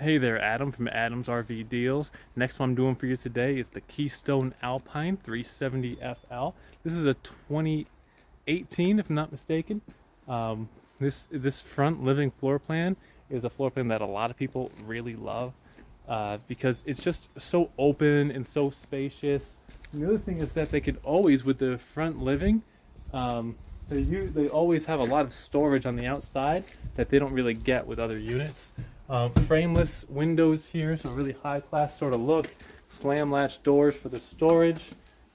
Hey there, Adam from Adams RV Deals. Next one I'm doing for you today is the Keystone Alpine 370 FL. This is a 2018, if I'm not mistaken. Um, this this front living floor plan is a floor plan that a lot of people really love uh, because it's just so open and so spacious. And the other thing is that they could always, with the front living, um, they, they always have a lot of storage on the outside that they don't really get with other units. Um, frameless windows here, so really high class sort of look. Slam latch doors for the storage,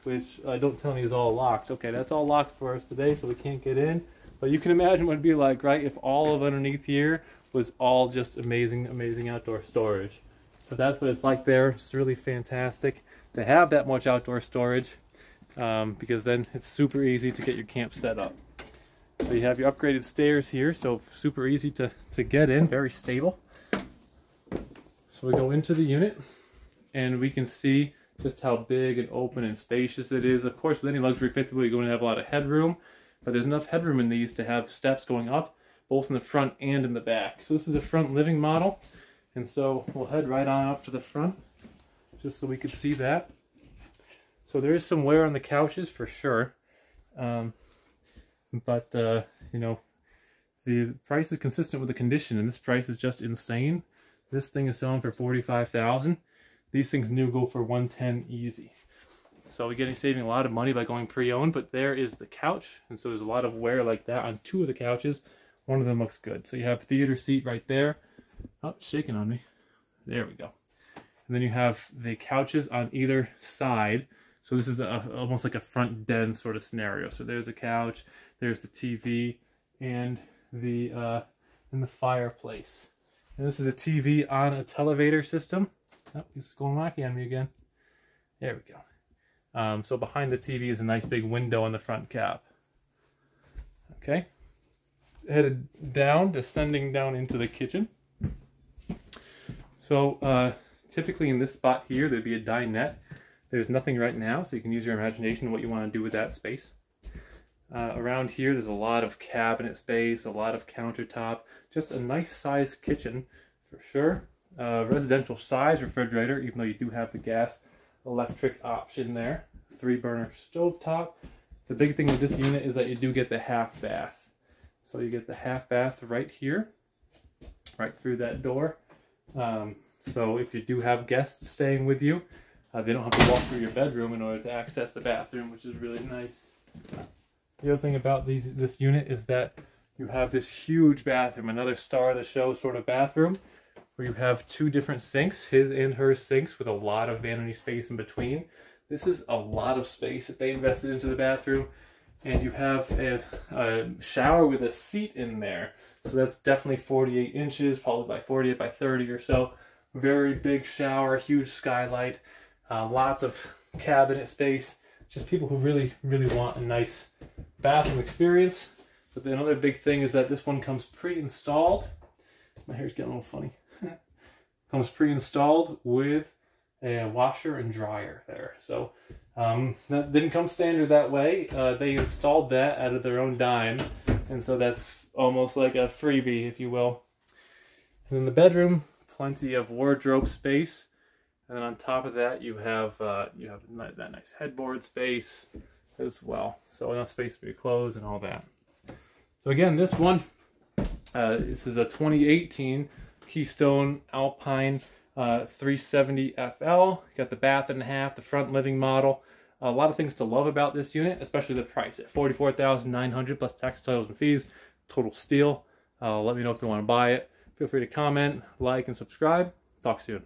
which uh, don't tell me is all locked. Okay, that's all locked for us today, so we can't get in. But you can imagine what it'd be like, right, if all of underneath here was all just amazing, amazing outdoor storage. So that's what it's like there. It's really fantastic to have that much outdoor storage um, because then it's super easy to get your camp set up. So you have your upgraded stairs here, so super easy to, to get in, very stable. So we go into the unit and we can see just how big and open and spacious it is. Of course, with any luxury fifth wheel, you're going to have a lot of headroom, but there's enough headroom in these to have steps going up, both in the front and in the back. So this is a front living model, and so we'll head right on up to the front, just so we can see that. So there is some wear on the couches for sure, um, but uh, you know, the price is consistent with the condition, and this price is just insane. This thing is selling for 45000 These things new go for 110 easy. So we're getting saving a lot of money by going pre-owned, but there is the couch. And so there's a lot of wear like that on two of the couches. One of them looks good. So you have theater seat right there. Oh, shaking on me. There we go. And then you have the couches on either side. So this is a, almost like a front den sort of scenario. So there's a couch, there's the TV, and the uh, and the fireplace. And this is a TV on a televator system. Oh, he's going wacky on me again. There we go. Um, so behind the TV is a nice big window on the front cap. Okay. Headed down, descending down into the kitchen. So uh, typically in this spot here, there'd be a dinette. There's nothing right now, so you can use your imagination what you want to do with that space. Uh, around here, there's a lot of cabinet space, a lot of countertop, just a nice sized kitchen for sure. Uh, residential size refrigerator, even though you do have the gas electric option there. Three burner stove top. The big thing with this unit is that you do get the half bath. So you get the half bath right here, right through that door. Um, so if you do have guests staying with you, uh, they don't have to walk through your bedroom in order to access the bathroom, which is really nice. The other thing about these this unit is that you have this huge bathroom, another star of the show sort of bathroom, where you have two different sinks, his and her sinks, with a lot of vanity space in between. This is a lot of space that they invested into the bathroom. And you have a, a shower with a seat in there. So that's definitely 48 inches, probably by 48 by 30 or so. Very big shower, huge skylight, uh, lots of cabinet space. Just people who really, really want a nice bathroom experience. But the another big thing is that this one comes pre-installed. My hair's getting a little funny. comes pre-installed with a washer and dryer there. So um, that didn't come standard that way. Uh, they installed that out of their own dime. And so that's almost like a freebie, if you will. And in the bedroom, plenty of wardrobe space. And then on top of that, you have uh, you have that nice headboard space as well. So enough space for your clothes and all that. So again, this one, uh, this is a 2018 Keystone Alpine uh, 370 FL. Got the bath and a half, the front living model. A lot of things to love about this unit, especially the price at 44900 plus tax, titles, and fees. Total steal. Uh, let me know if you want to buy it. Feel free to comment, like, and subscribe. Talk soon.